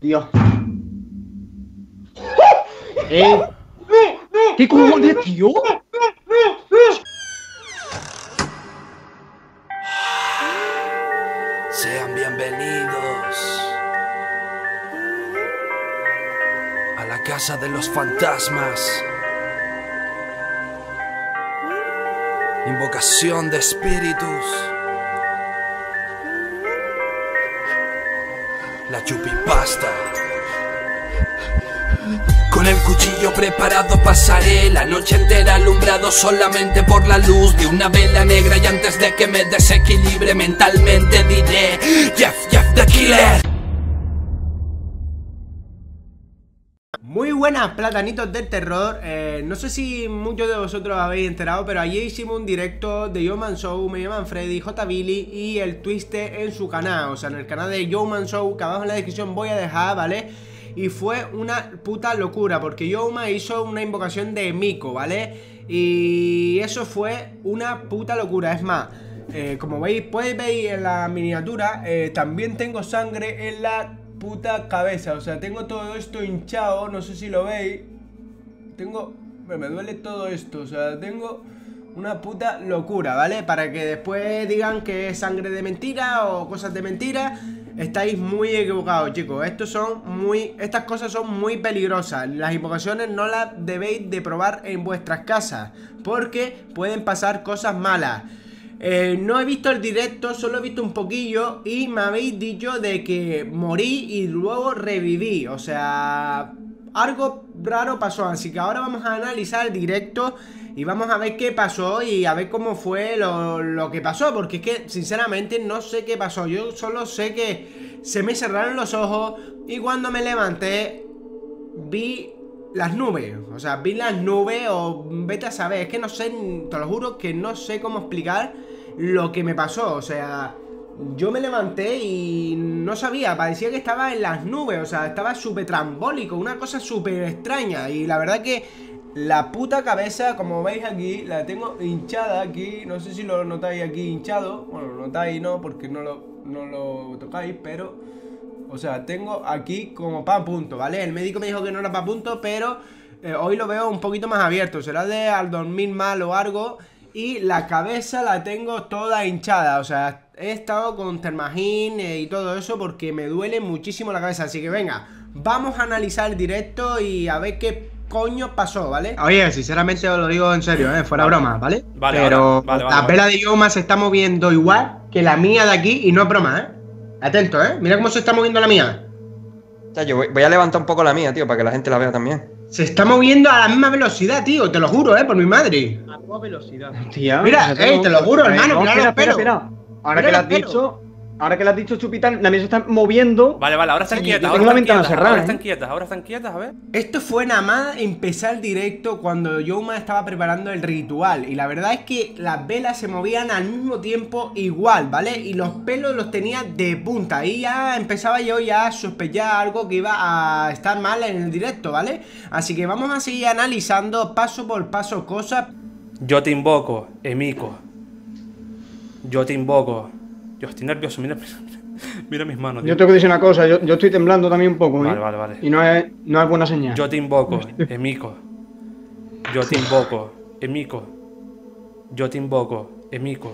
Dios. ¿Eh? ¿Qué cojones, tío? Sean bienvenidos a la casa de los fantasmas. Invocación de espíritus. La chupipasta. Con el cuchillo preparado pasaré la noche entera alumbrado solamente por la luz de una vela negra y antes de que me desequilibre mentalmente diré Muy buenas platanitos del terror eh, No sé si muchos de vosotros habéis enterado Pero ayer hicimos un directo de Yoman Show Me llaman Freddy, J. Billy y el Twiste en su canal O sea, en el canal de Yoman Show Que abajo en la descripción voy a dejar, ¿vale? Y fue una puta locura Porque Yoma hizo una invocación de Miko, ¿vale? Y eso fue una puta locura Es más, eh, como veis, podéis ver en la miniatura eh, También tengo sangre en la puta cabeza. O sea, tengo todo esto hinchado, no sé si lo veis. Tengo... Me duele todo esto, o sea, tengo una puta locura, ¿vale? Para que después digan que es sangre de mentira o cosas de mentira Estáis muy equivocados, chicos. Estos son muy... Estas cosas son muy peligrosas. Las invocaciones no las debéis de probar en vuestras casas Porque pueden pasar cosas malas eh, no he visto el directo, solo he visto un poquillo y me habéis dicho de que morí y luego reviví, o sea, algo raro pasó, así que ahora vamos a analizar el directo y vamos a ver qué pasó y a ver cómo fue lo, lo que pasó, porque es que sinceramente no sé qué pasó, yo solo sé que se me cerraron los ojos y cuando me levanté vi las nubes, o sea, vi las nubes o vete a saber, es que no sé, te lo juro que no sé cómo explicar lo que me pasó, o sea, yo me levanté y no sabía, parecía que estaba en las nubes, o sea, estaba súper trambólico, una cosa súper extraña. Y la verdad que la puta cabeza, como veis aquí, la tengo hinchada aquí, no sé si lo notáis aquí hinchado, bueno, lo notáis no, porque no lo, no lo tocáis, pero... O sea, tengo aquí como pa' punto, ¿vale? El médico me dijo que no era pa' punto, pero eh, hoy lo veo un poquito más abierto. Será de al dormir mal o algo. Y la cabeza la tengo toda hinchada. O sea, he estado con termagín eh, y todo eso porque me duele muchísimo la cabeza. Así que venga, vamos a analizar el directo y a ver qué coño pasó, ¿vale? Oye, sinceramente os lo digo en serio, ¿eh? Fuera broma, ¿vale? Vale, Pero vale, vale, la vela de Yoma se está moviendo igual que la mía de aquí y no es broma, ¿eh? Atento, ¿eh? Mira cómo se está moviendo la mía. O sea, yo voy, voy a levantar un poco la mía, tío, para que la gente la vea también. Se está moviendo a la misma velocidad, tío, te lo juro, ¿eh? Por mi madre. A toda velocidad. Tía, Mira, ey, te lo juro, hermano, no, mira espera, los espera, pelos. espera. Ahora Mira que lo has pelos. dicho, ahora que lo has dicho, Chupitán, la se está moviendo. Vale, vale, ahora están Sí, quietas, ahora están quietas, cerrada, ahora ¿eh? están quietas, ahora están quietas, a ver. Esto fue nada más empezar el directo cuando Yoma estaba preparando el ritual. Y la verdad es que las velas se movían al mismo tiempo igual, ¿vale? Y los pelos los tenía de punta. Y ya empezaba yo ya a sospechar algo que iba a estar mal en el directo, ¿vale? Así que vamos a seguir analizando paso por paso cosas. Yo te invoco, Emiko. Yo te invoco. Yo estoy nervioso, mira, mira mis manos. tío. Yo tengo que decir una cosa, yo, yo estoy temblando también un poco, ¿eh? Vale, vale, vale. Y no es, no es buena señal. Yo te invoco, Emiko. Yo te invoco, Emiko. Yo te invoco, Emiko.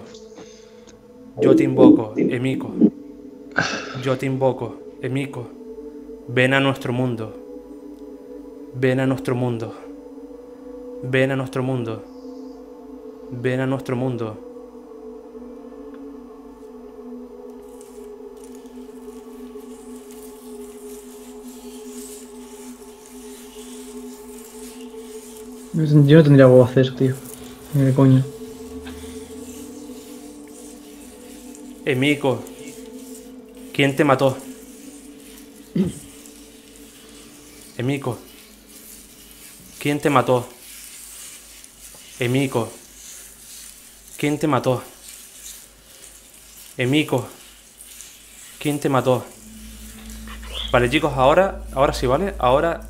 Yo te invoco, Emiko. Yo te invoco, Emiko. Ven a nuestro mundo. Ven a nuestro mundo. Ven a nuestro mundo. Ven a nuestro mundo. Yo no tendría huevo a hacer eso, tío. Ni de coño. Emiko. ¿Quién te mató? Emiko. ¿Quién te mató? Emiko. ¿Quién te mató? Emiko. ¿Quién te mató? Vale, chicos, ahora, ahora sí, ¿vale? Ahora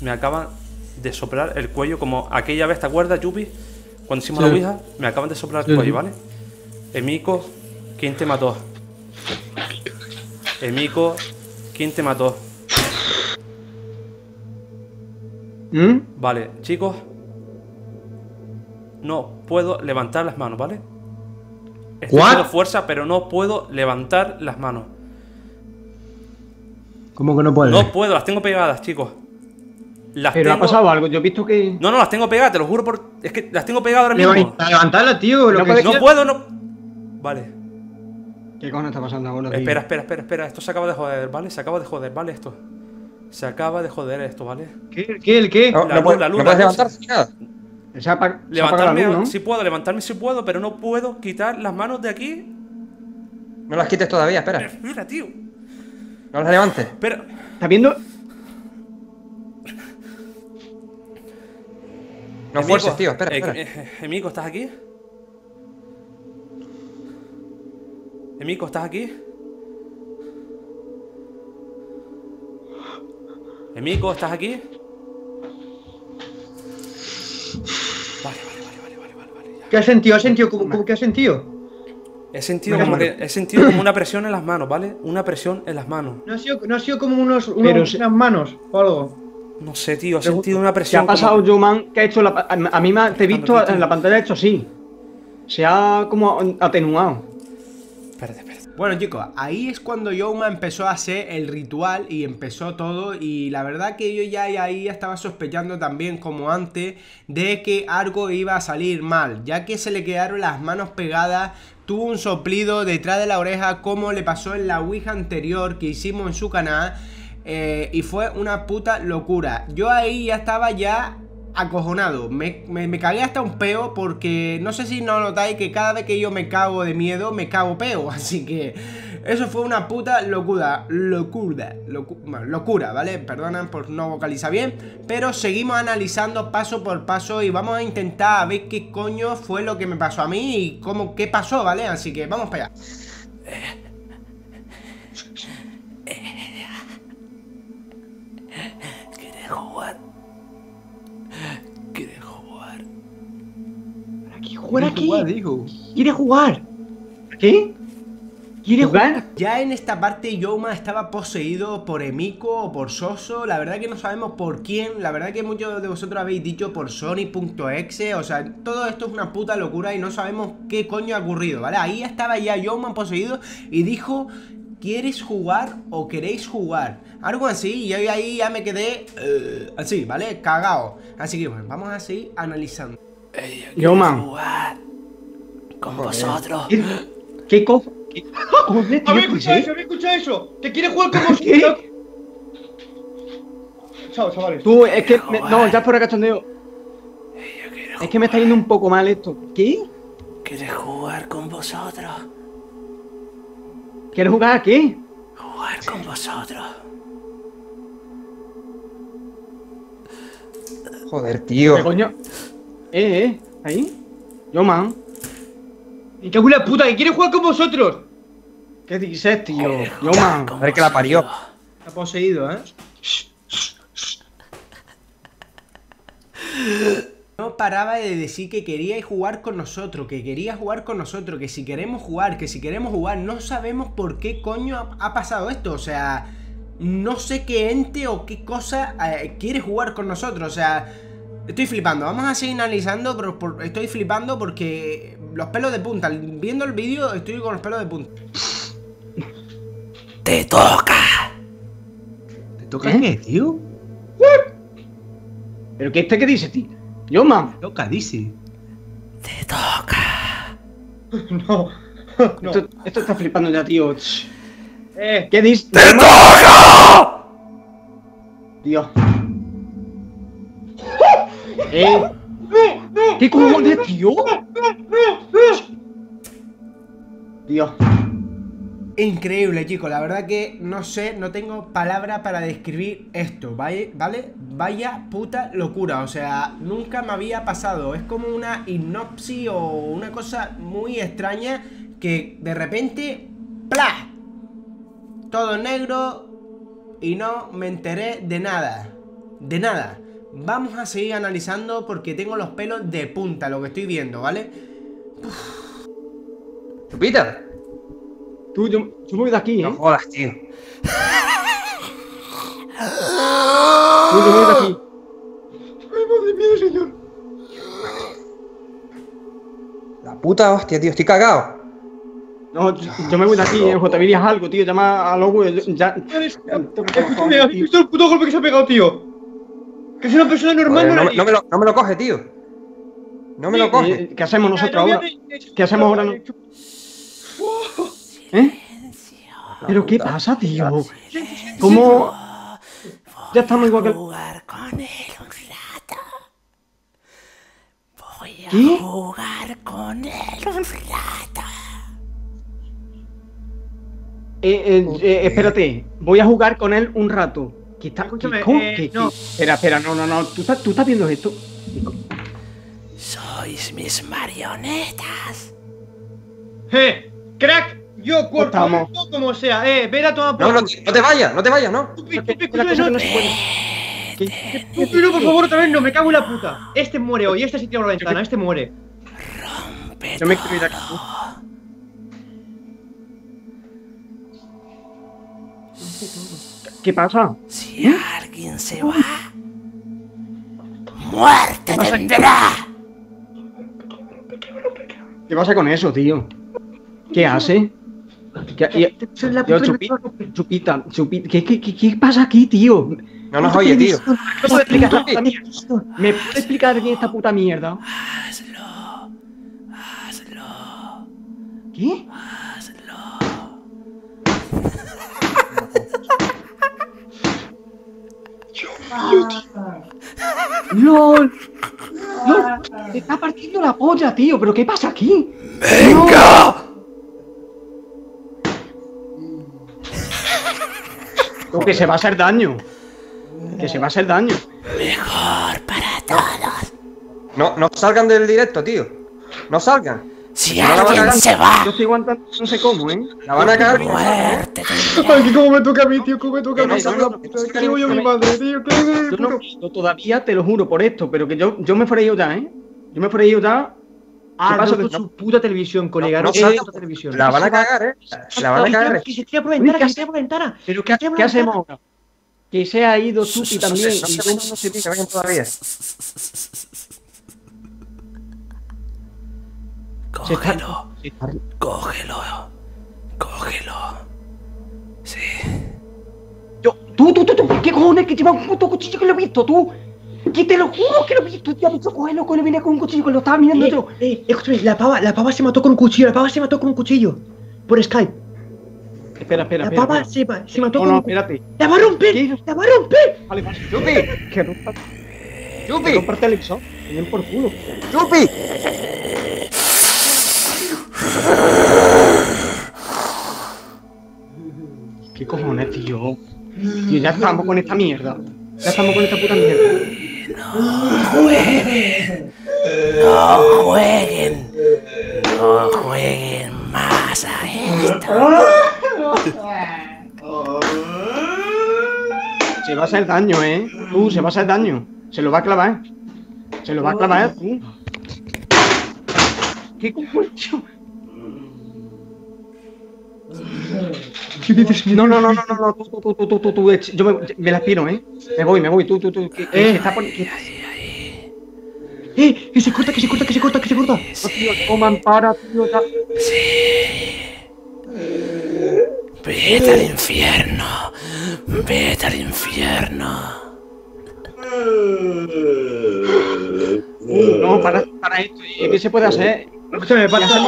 me acaban de soplar el cuello como aquella vez, ¿te acuerdas, Yupi? Cuando hicimos la ouija, me acaban de soplar el Sí, cuello. ¿vale? Emiko, ¿quién te mató? Emiko, ¿quién te mató? ¿Mm? Vale, chicos. No puedo levantar las manos, ¿vale? Estoy haciendo fuerza, pero no puedo levantar las manos. ¿Cómo que no puedes? No puedo, las tengo pegadas, chicos. Las Pero ha pasado algo. Yo he visto que. No, no, las tengo pegadas, te lo juro por. Es que las tengo pegadas ahora mismo. Levanta- levantarla, tío. Lo No que No puedo, no. Vale. ¿Qué cojones está pasando ahora, tío? Espera, espera, espera, espera. Esto se acaba de joder, ¿vale? Se acaba de joder, ¿vale? Esto. Se acaba de joder esto, ¿vale? ¿Qué? ¿Qué? ¿El qué? No, La no la luz, no la puedes levantarse ni nada. Se se Levantarme, la luz, ¿no? sí puedo, levantarme sí puedo, pero no puedo quitar las manos de aquí. No las quites todavía, espera. Espera, tío. No las levantes. Espera. ¿Estás viendo? No Emiko, fuerces, tío. Espera, eh, espera. eh, Emiko, ¿estás aquí? Emiko, ¿estás aquí? Emiko, ¿estás aquí? Vale, vale, vale, vale, vale, vale, vale. ya. ¿Qué has sentido? ¿Has sentido? ¿Cómo, cómo que has sentido? He sentido como que he sentido como una presión en las manos, ¿vale? Una presión en las manos. ¿No ha sido, no ha sido como unos, unos- Pero unas manos o algo? No sé, tío, he sentido una ¿Qué ha presión. pasado, como- Joman? ¿Qué ha hecho la... A mí me ha- te he visto en la pantalla, ha hecho así. Se ha como atenuado. Espérate, espérate. Bueno chicos, ahí es cuando Yoma empezó a hacer el ritual y empezó todo y la verdad que yo ya ahí estaba sospechando también como antes de que algo iba a salir mal, ya que se le quedaron las manos pegadas, tuvo un soplido detrás de la oreja como le pasó en la Ouija anterior que hicimos en su canal eh, y fue una puta locura. Yo ahí ya estaba ya acojonado. Me, me, me cagué hasta un peo porque no sé si no notáis que cada vez que yo me cago de miedo, me cago peo. Así que eso fue una puta locura. Locura. locura, ¿vale? Perdonan por no vocalizar bien. Pero seguimos analizando paso por paso y vamos a intentar a ver qué coño fue lo que me pasó a mí y cómo, qué pasó, ¿vale? Así que vamos para allá. ¿Quieres jugar? ¿Quieres jugar? Aquí, jugar aquí. Igual, digo. ¿Quiere jugar? ¿Qué? ¿Quiere jugar? Ya en esta parte Yoma estaba poseído por Emiko o por Soso, la verdad que no sabemos por quién, la verdad que muchos de vosotros habéis dicho por Sony.exe, o sea, todo esto es una puta locura y no sabemos qué coño ha ocurrido, ¿vale? Ahí estaba ya Yoma poseído y dijo, ¿quieres jugar o queréis jugar? Algo así, y yo ahí ya me quedé eh, así, ¿vale? Cagao. Así que bueno, vamos a seguir analizando. Ey, yo Yo, quiero man. jugar con vosotros. ¿Qué, qué cosa? ¿Habéis ¿Qué escuchado es eso? ¿Habéis escuchado eso? ¿Que quiere jugar con vosotros? ¿Qué? Chao, chavales. Tú, es que... me- no, ya es por el cachondeo. Ey, yo quiero Es que me está yendo un poco mal esto. ¿Qué? ¿Quieres jugar con vosotros? ¿Quieres jugar a qué? Jugar con vosotros. Joder, tío. ¿Qué coño? Eh, eh, ahí. Yo, man. ¿Y qué la puta? ¿Que quiere jugar con vosotros? ¿Qué dices, tío? ¿Quieres Yo, man. A ver que la parió. Está poseído, ¿eh? No paraba de decir que quería jugar con nosotros, que quería jugar con nosotros, que si queremos jugar, que si queremos jugar, no sabemos por qué coño ha, ha pasado esto, o sea, no sé qué ente o qué cosa eh, quiere jugar con nosotros, o sea, estoy flipando, vamos a seguir analizando, pero por- estoy flipando porque los pelos de punta, viendo el vídeo estoy con los pelos de punta. ¡Te toca! ¿Te toca ¿Eh? qué, tío? ¿Pero qué este qué dice, tío? Yo, man. Toca, dice. ¡Te toca! No. No. Esto, esto está flipando ya, tío. Eh, ¿Qué dice? ¡Te toca! Dios. Eh. ¿Qué cojones, tío? Dios. Increíble, chicos. La verdad que no sé, no tengo palabra para describir esto, ¿vale? ¿vale? Vaya puta locura. O sea, nunca me había pasado. Es como una hipnosis o una cosa muy extraña que de repente, ¡pla! Todo negro y no me enteré de nada. De nada. Vamos a seguir analizando porque tengo los pelos de punta, lo que estoy viendo, ¿vale? Chupita. Tú, yo, yo me voy de aquí, No ¿eh? jodas, tío. Tú, yo me voy de aquí. mío, señor. La puta hostia, tío, estoy cagado. No, yo yo me voy de aquí, eh, haz algo, tío. Llama a Lobo. Ya. Escúchame, ¿has visto el puto golpe que se ha pegado, tío? Que es una persona normal, Joder, no, no, me- no me lo, no me lo coge, tío. No me lo coge. Eh, ¿Qué hacemos nosotros ahora? ¿Qué hacemos ahora? ¿Eh? ¿Pero qué pasa, tío? ¿Cómo? Ya estamos igual que... jugar con él un rato. Voy a ¿Qué? jugar con él un rato. Eh, eh, eh, espérate, voy a jugar con él un rato. ¿Qué está? ¿Qué- ¿Cómo? eh, ¿Qué- no. Espera, espera, no, no, no. ¿Tú estás, tú estás viendo esto? Sois mis marionetas. Eh, crack, yo cuerpo Estamos. como sea, eh, ven a tomar No, no, no te vayas, no te vayas, ¿no? Tupi, La tupi, cosa escúchame, que no, no se puede. ¿Qué- qué- Tupi, no, por favor, otra vez no, me cago en la puta. Este muere hoy, este se tira por la ventana, este muere. Yo me quiero ir aquí. ¿Qué pasa? Si alguien se va, muerte tendrá. ¿Qué pasa con eso, tío? ¿Qué hace? ¿Qué, y- Esa es la yo, puta chupita, chupita, chupita. ¿Qué, qué, qué, qué pasa aquí, tío? No nos oye, tío. ¿Me puede explicar esta puta mierda? ¿Me puede explicar bien esta puta mierda? Hazlo, hazlo, ¿Qué? hazlo. ¡LOL! ¡LOL! ¡Se está partiendo la polla, tío! ¿Pero qué pasa aquí? ¡Venga! No, que se va a hacer daño. Que se va a hacer daño. Mejor para todos. No, no salgan del directo, tío. No salgan. Si No alguien cagar. se va, Yo estoy aguantando, no sé cómo, ¿eh? La van a cagar. muerte. Ay, que cómo me toca a mí, tío, cómo me toca a mí. salga, ¿Qué digo yo a mi madre, tío? ¿Qué digo Yo no todavía te lo juro por esto, pero que yo, yo me fuera ido ya, ¿eh? Yo me fuera ido ya. Ah, no, con su puta televisión, colega, No, no, televisión. La van a cagar, eh. La van a cagar. Que se tira por ventana, que se tira por ventana. ¿Pero qué, hacemos? Que se ha ido Tupi también. No y no se que vayan todavía. Cógelo, cógelo, cógelo. Sí. Yo, tú, tú, tú, tú, ¿qué cojones que lleva un puto cuchillo que lo he visto, tú? Que te lo juro que lo he visto, tío, ha dicho cógelo, que le viene con un cuchillo, que lo estaba mirando Eh, yo. eh, escúchame, la pava, la pava se mató con un cuchillo, la pava se mató con un cuchillo. Por Skype. Espera, espera, La espera. pava espera. se, se mató No, con no, un cuchillo. espérate. ¡La va a romper! ¿Qué? ¡La va a romper! Vale, vale. ¡Yupi! Que rompa, que ¡Yupi! rompa el. Que por culo. ¡Yupi! ¿Qué cojones, tío? Tío, ya estamos con esta mierda. Ya estamos con esta puta mierda. No jueguen, no jueguen más a esto. Se va a hacer daño, ¿eh? Tú, se va a hacer daño. Se lo va a clavar. Se lo va a clavar, tú. ¿Qué cojones, No, no, no, no, no, no, tú, tú, tú, tú, tú, tú, yo me, me la aspiro, ¿eh? Me voy, me voy, tú, tú, tú, que, que Eh. se está poniendo... ¡Eh! ¡Que se corta, que se corta, que se corta, que se corta! No, tío, coman para, tío, ya... Vete al infierno, vete al infierno. No, para, para esto, ¿y ¿qué se puede hacer? Escúchame, basta,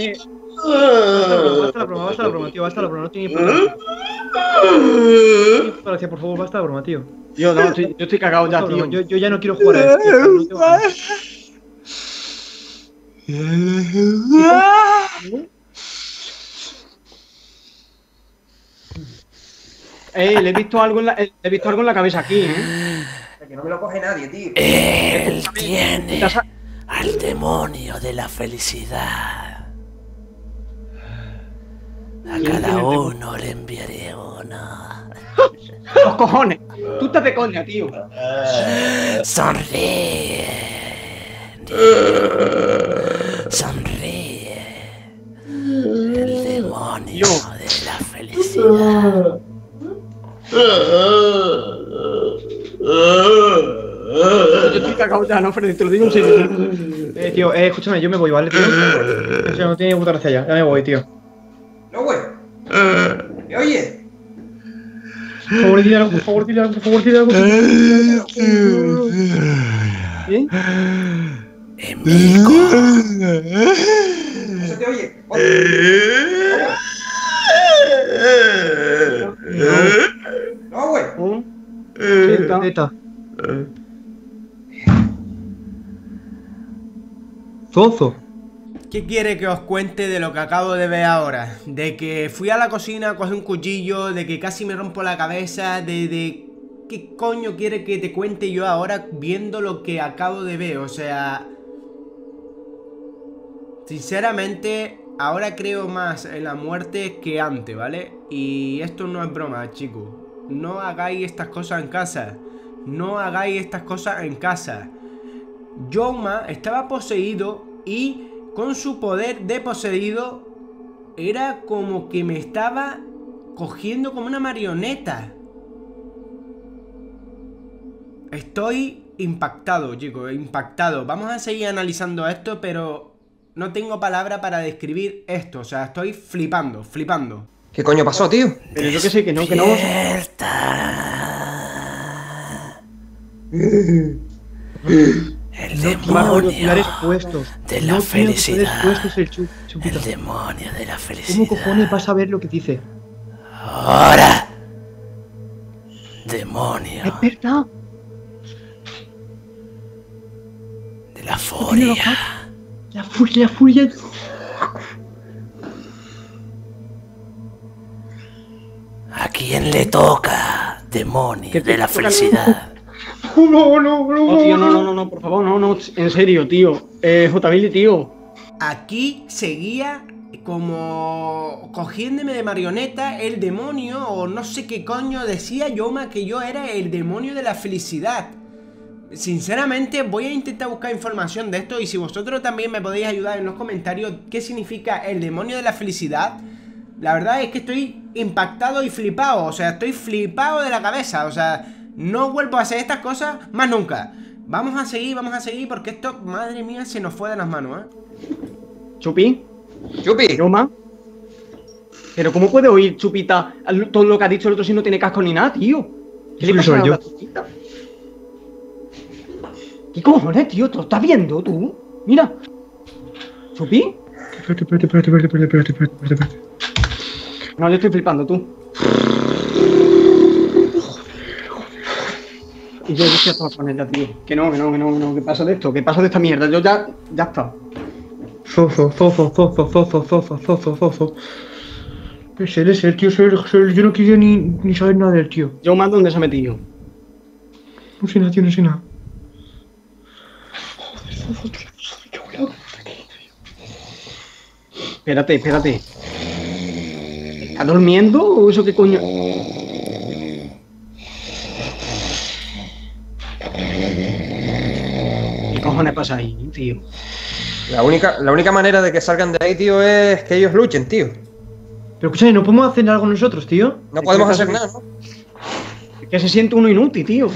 basta la broma, basta la broma, tío, basta la broma, no tiene importancia. Gracias, por favor, basta la broma, tío. Yo, no, estoy, yo estoy cagado ya, tío. Yo, yo ya no quiero jugar a esto. no. Eh, le he visto algo en la, eh, le he visto algo en la cabeza aquí, ¿eh? Que no me lo coge nadie, tío. Él tiene al demonio de la felicidad. A cada uno le enviaré uno. Los cojones. Tú estás de coña, tío. Sonríe. Sonríe. El demonio de la felicidad. Yo estoy, cagado ya, no, Freddy, te lo digo en serio. Eh, tío, eh, escúchame, yo me voy, ¿vale, tío? O sea, no tiene puta gracia ya. Ya me voy, tío. No, güey. ¿Me oye? Por favor, dile algo, por favor, dile algo, por favor, dile algo. ¿Sí? No se te oye. No, güey. ¿Mm? ¿Dónde está? Zozo. ¿Qué quiere que os cuente de lo que acabo de ver ahora? De que fui a la cocina, cogí un cuchillo, de que casi me rompo la cabeza, de, de... ¿Qué coño quiere que te cuente yo ahora viendo lo que acabo de ver? O sea... Sinceramente, ahora creo más en la muerte que antes, ¿vale? Y esto no es broma, chicos. No hagáis estas cosas en casa. No hagáis estas cosas en casa. Yoma estaba poseído y con su poder de poseído era como que me estaba cogiendo como una marioneta. Estoy impactado, chicos, impactado. Vamos a seguir analizando esto, pero no tengo palabra para describir esto. O sea, estoy flipando, flipando. ¿Qué coño pasó, tío? Pero yo que sé, que no, que no. El demonio puestos. de la no felicidad. puestos el chu- chupito. El demonio de la ¿Cómo felicidad. cojones vas a ver lo que dice? Ahora. Es Demonio verdad. de la furia. La furia, la furia. ¿A quién le toca? Demonio de la felicidad. No, no, no, no. Oh, tío, no, no, no, no, por favor, no, no, en serio, tío. Eh, J. Tío. Aquí seguía como cogiéndome de marioneta el demonio o no sé qué coño decía Yoma que yo era el demonio de la felicidad. Sinceramente voy a intentar buscar información de esto y si vosotros también me podéis ayudar en los comentarios qué significa el demonio de la felicidad. La verdad es que estoy impactado y flipado, o sea, estoy flipado de la cabeza, o sea, no vuelvo a hacer estas cosas más nunca. Vamos a seguir, vamos a seguir porque esto, madre mía, se nos fue de las manos, ¿eh? Chupi, Chupi. Yoma. Pero ¿cómo puede oír Chupita todo lo que ha dicho el otro si no tiene casco ni nada, tío? ¿Qué le pasa a yo. la Chupita? ¿Qué cojones, tío? ¿Te lo estás viendo tú? Mira. ¿Chupi? Espérate, espérate, espérate, espérate, espérate, espérate, espérate. No, yo estoy flipando, tú. Y yo dije a todas maneras, tío. Que no, que no, que no, que no. ¿Qué pasa de esto? ¿Qué pasa de esta mierda? Yo ya. Ya está. Zozo, zozo, zozo, zozo, zozo, zozo, zozo. Es él, es el tío, él. Yo no quería ni, ni saber nada del tío. Yo más dónde se ha metido. No sé nada, tío, no sé nada. Espérate, espérate. ¿Está durmiendo o eso qué coño? ¿Qué cojones pasa ahí, tío? La única, la única manera de que salgan de ahí, tío, es que ellos luchen, tío. Pero escúchame, ¿no podemos hacer algo nosotros, tío? No podemos hacer nada, ¿no? Es que se siente uno inútil, tío.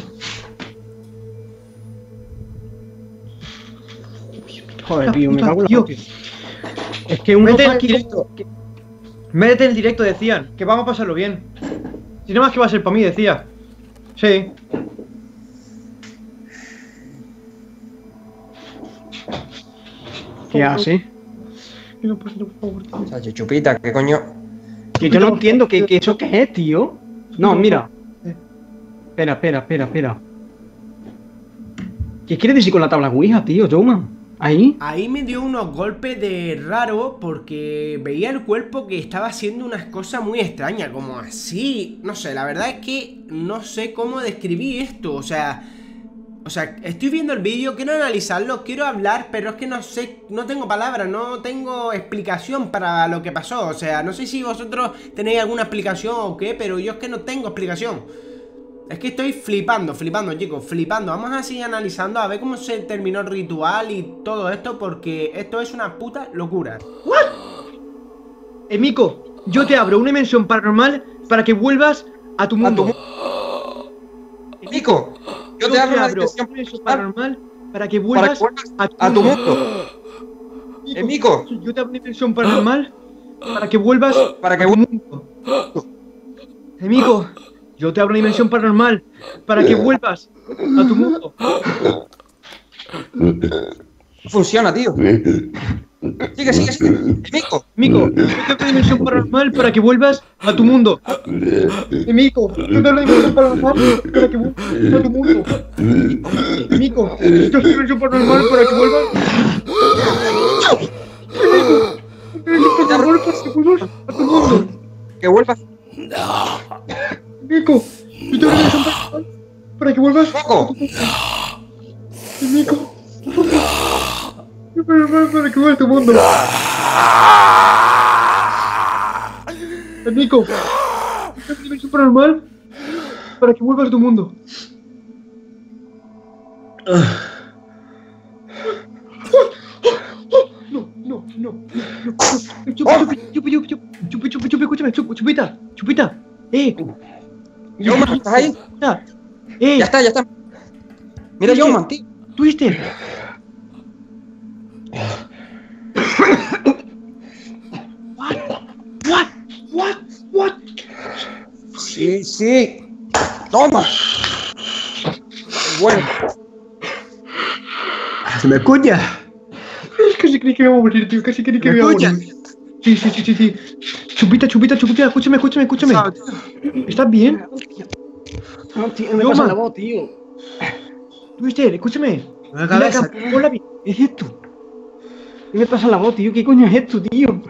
Joder, tío, me cago en la tío. Es que uno. Fa- el directo. Métete en el directo, decían. Que vamos a pasarlo bien. Si no más que va a ser para mí, decía. Sí. ¿Qué hace? Por favor, tío. O sea, Chupita, ¿qué coño? Que yo no entiendo que, que eso qué es, tío. No, mira. Espera, espera, espera, espera. ¿Qué quiere decir con la tabla Ouija, tío, Joma? Ahí. Ahí me dio unos golpes de raro porque veía el cuerpo que estaba haciendo unas cosas muy extrañas, como así. No sé, la verdad es que no sé cómo describir esto. O sea, o sea, estoy viendo el vídeo, quiero analizarlo, quiero hablar, pero es que no sé, no tengo palabras, no tengo explicación para lo que pasó. O sea, no sé si vosotros tenéis alguna explicación o qué, pero yo es que no tengo explicación. Es que estoy flipando, flipando, chicos, flipando. Vamos a seguir analizando a ver cómo se terminó el ritual y todo esto, porque esto es una puta locura. Emiko, yo te abro una dimensión paranormal para que vuelvas a tu mundo. Nico, yo te abro una dimensión paranormal para que Para vuelvas que vuelvas a tu, a tu mundo. Emico. Yo te abro una dimensión paranormal para que vuelvas Para que a tu vuelvas. mundo. Amigo, yo te abro una dimensión paranormal para que vuelvas a tu mundo. Funciona, tío. Sigue, sigue, sigue. Te abro una dimensión paranormal para que vuelvas a tu mundo. Amigo, yo te abro una dimensión paranormal para que vuelvas a tu mundo. Amigo, yo te abro una dimensión paranormal para que vuelvas. Amigo, yo te abro una dimensión paranormal para que vuelvas a tu mundo. Que vuelvas. Nico, yo te abro una dimensión paranormal para que vuelvas. Nico, paranormal para que vuelvas a tu mundo. Nico, te abro una paranormal para que vuelvas a tu mundo. No, no, no, no. Chupa, chupa, chupa, chupa, chupa, escúchame, chupita, chupita. Eh, Yoman, ¿estás ahí? Eh, Ya está, ya está. Mira. Yoman, tío. Twister. What? What? What? What? Sí, sí. Toma. Bueno. ¿Se me escucha? Casi creí que me iba a morir, tío. Casi creí que ¿Me me iba a morir. Sí, sí, sí, sí, sí. Chupita, chupita, chupita. Escúchame, escúchame, escúchame. ¿Estás bien? No, tío, me pasa la voz, tío. Twister, escúchame. La cabeza. bien. ¿Qué es esto? ¿Qué me pasa la voz, tío? ¿Qué coño es esto, tío?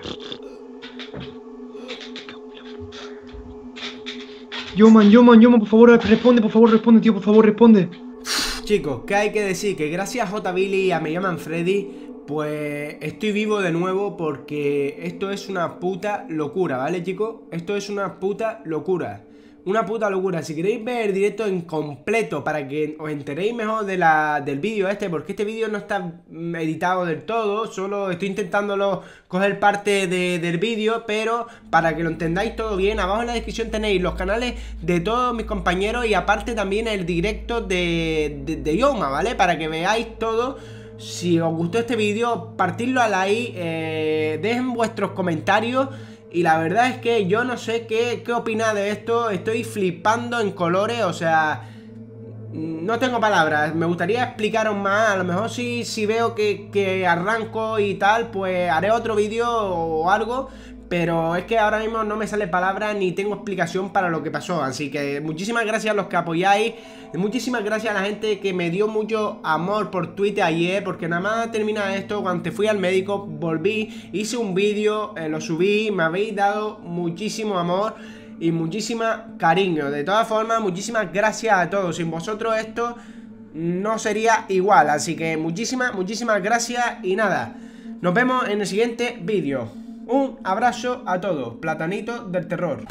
Yo, man, yo, man, yo, man, por favor, responde, por favor, responde, tío, por favor, responde. Chicos, ¿qué hay que decir? Que gracias a J. Y a Me llaman Freddy, pues estoy vivo de nuevo porque esto es una puta locura, ¿vale, chicos? Esto es una puta locura. Una puta locura. Si queréis ver el directo en completo para que os enteréis mejor de la, del vídeo este, porque este vídeo no está editado del todo, solo estoy intentándolo coger parte de- del vídeo, pero para que lo entendáis todo bien, abajo en la descripción tenéis los canales de todos mis compañeros y aparte también el directo de, de, de Yoma, ¿vale? Para que veáis todo. Si os gustó este vídeo, partidlo a like, eh, dejen vuestros comentarios. Y la verdad es que yo no sé qué, qué opinar de esto. Estoy flipando en colores, o sea... No tengo palabras, me gustaría explicaros más, a lo mejor si, si veo que, que arranco y tal, pues haré otro vídeo o algo, pero es que ahora mismo no me sale palabra ni tengo explicación para lo que pasó, así que muchísimas gracias a los que apoyáis, muchísimas gracias a la gente que me dio mucho amor por Twitter ayer, porque nada más termina esto, cuando te fui al médico, volví, hice un vídeo, eh, lo subí, me habéis dado muchísimo amor y muchísima cariño. De todas formas, muchísimas gracias a todos. Sin vosotros esto no sería igual. Así que muchísimas, muchísimas gracias y nada. Nos vemos en el siguiente vídeo. Un abrazo a todos. Platanitos del terror.